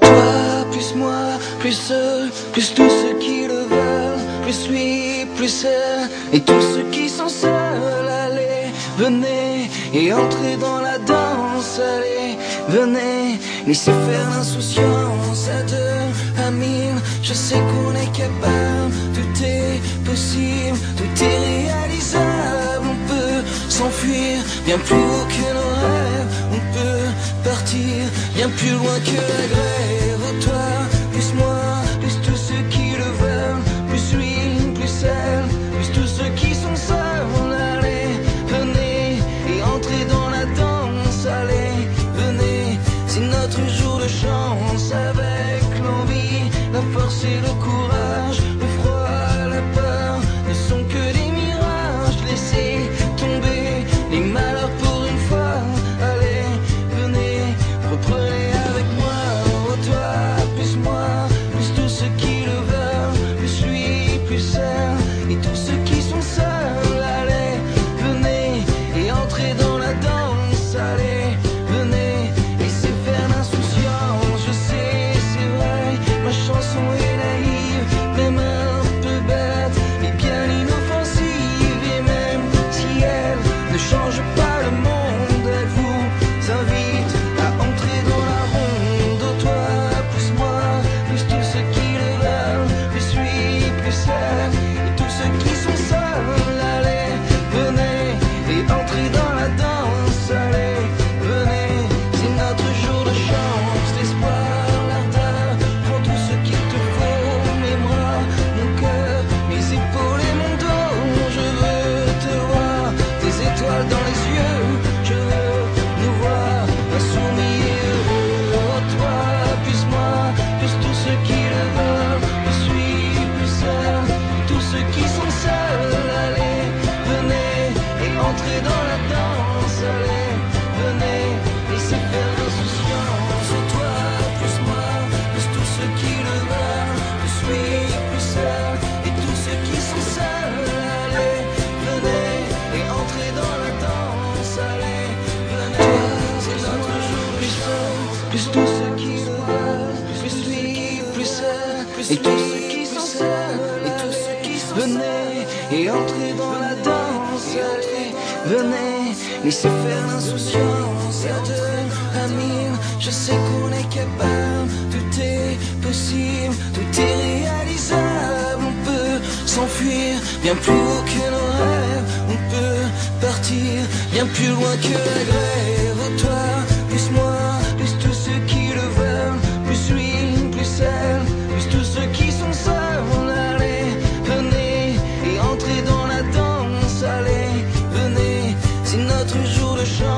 Toi, plus moi, plus eux, plus tous ceux qui le veulent, plus lui, plus elle, et tous ceux qui sont seuls. Allez, venez et entrez dans la danse. Allez, venez, laissez faire l'insouciance à deux, à mille. Je sais qu'on est capable, tout est possible, tout est réalisable. On peut s'enfuir bien plus haut que on peut partir bien plus loin que la grève. Toi, plus moi, plus tous ceux qui le veulent, plus lui, plus elle, plus tous ceux qui sont seuls. Allez, venez et entrez dans la danse. Allez, venez, c'est notre jour de chance avec l'envie, la force et le courage, lui, plus plus lui, plus seul, et tous ceux qui sont seuls, et tous ceux qui sont venez et entrez dans la danse. Venez, laissez faire l'insouciance à mille. Je sais qu'on est capable, tout est possible, tout est réalisable. On peut s'enfuir bien plus haut que nos rêves. On peut partir bien plus loin que la grève. Notre jour